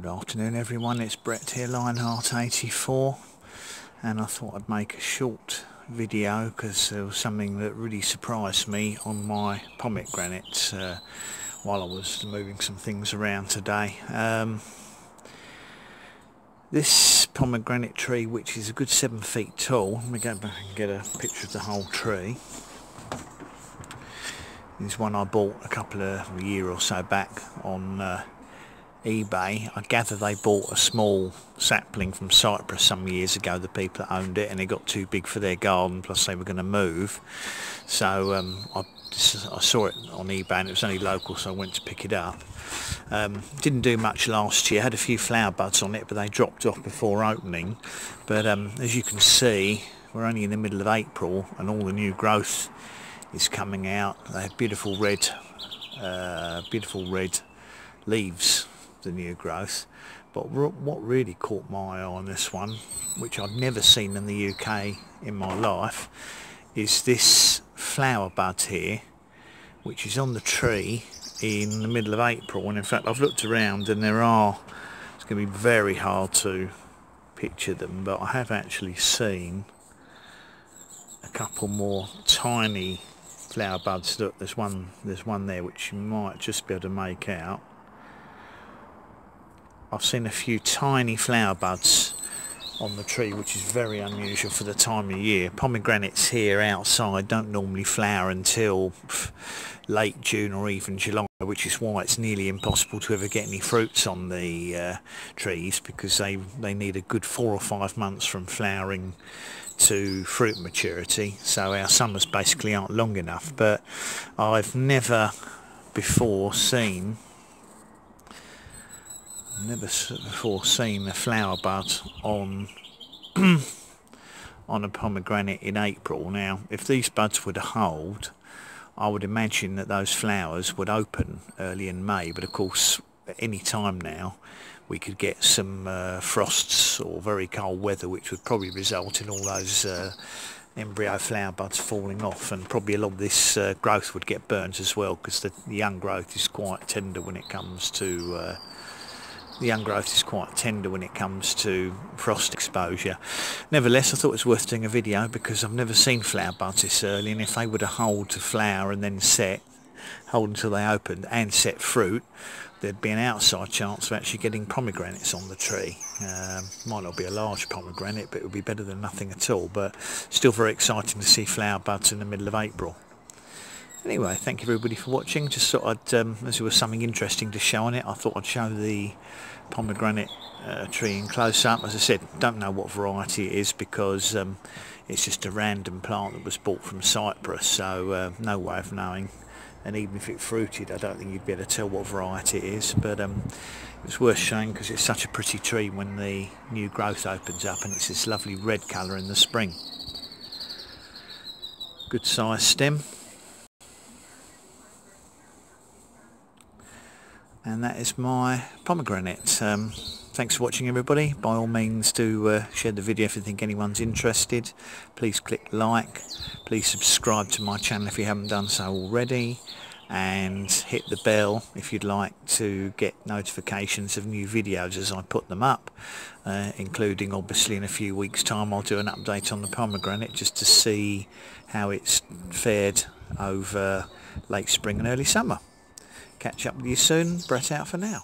Good afternoon everyone, it's Brett here, Lyonheart84 and I thought I'd make a short video because there was something that really surprised me on my pomegranate uh, while I was moving some things around today. Um, this pomegranate tree which is a good seven feet tall, let me go back and get a picture of the whole tree. Is one I bought a couple of a year or so back on uh, eBay. I gather they bought a small sapling from Cyprus some years ago, the people that owned it, and it got too big for their garden, plus they were going to move. So um, I, I, saw it on eBay and it was only local, so I went to pick it up. Um, didn't do much last year, had a few flower buds on it, but they dropped off before opening. But um, as you can see, we're only in the middle of April and all the new growth is coming out. They have beautiful red, uh, beautiful red leaves the new growth. But what really caught my eye on this one which I've never seen in the UK in my life is this flower bud here which is on the tree in the middle of April. And in fact I've looked around and there are it's going to be very hard to picture them but I have actually seen a couple more tiny flower buds. Look there's one there's one there which you might just be able to make out I've seen a few tiny flower buds on the tree which is very unusual for the time of year. Pomegranates here outside don't normally flower until late June or even July which is why it's nearly impossible to ever get any fruits on the uh, trees because they, they need a good four or five months from flowering to fruit maturity so our summers basically aren't long enough but I've never before seen never before seen a flower bud on on a pomegranate in April. Now, if these buds were to hold, I would imagine that those flowers would open early in May, but of course, at any time now, we could get some uh, frosts or very cold weather, which would probably result in all those uh, embryo flower buds falling off, and probably a lot of this uh, growth would get burnt as well, because the young growth is quite tender when it comes to uh, the young growth is quite tender when it comes to frost exposure. Nevertheless, I thought it was worth doing a video because I've never seen flower buds this early and if they were to hold to flower and then set, hold until they opened and set fruit, there'd be an outside chance of actually getting pomegranates on the tree. Um, might not be a large pomegranate, but it would be better than nothing at all. But still very exciting to see flower buds in the middle of April. Anyway, thank you everybody for watching. Just thought I'd, um, as there was something interesting to show on it, I thought I'd show the pomegranate uh, tree in close up. As I said, don't know what variety it is because um, it's just a random plant that was bought from Cyprus, so uh, no way of knowing. And even if it fruited, I don't think you'd be able to tell what variety it is. But um, it's worth showing because it's such a pretty tree when the new growth opens up and it's this lovely red colour in the spring. Good size stem. And that is my pomegranate. Um, thanks for watching everybody. By all means do uh, share the video if you think anyone's interested. Please click like. Please subscribe to my channel if you haven't done so already and hit the bell if you'd like to get notifications of new videos as I put them up uh, including obviously in a few weeks time I'll do an update on the pomegranate just to see how it's fared over late spring and early summer. Catch up with you soon. Brett out for now.